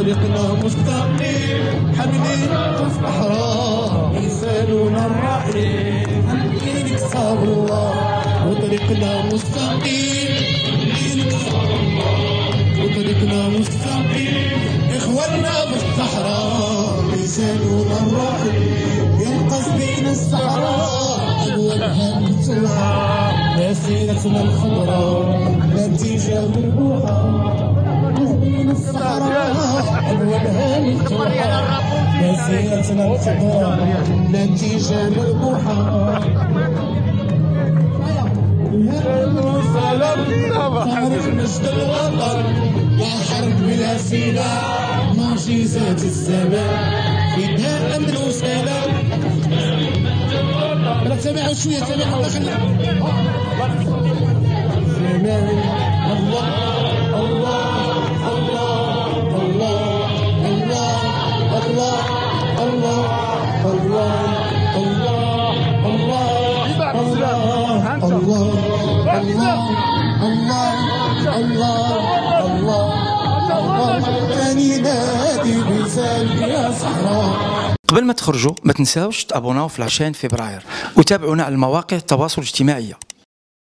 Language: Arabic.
طريقنا مستقيم حبيبي طف احرار لساننا الرحيم خلينك صبر الله وطريقنا مستقيم خلينك صبر الله بالصحراء لساننا الرحيم ينقص بين الصحراء اولها مفتوحه مسيرتنا الخضراء نتيجة مربوحه بين الصحراء أولها مفتوحة مسيرتنا الخضراء نتيجة مربوحة تعرف مجد الوطن حرب بلا سلاح معجزات الزمان فداء أمن وسلام لا تسمعوا شوية سامعوا خلي الله الله الله الله الله الله الله الله الله الله الله الله الله تاني نادي بلسان يا صحراء قبل ما تخرجوا ما تنساوش تابوناو في العشرين فبراير وتابعونا على المواقع التواصل الاجتماعي.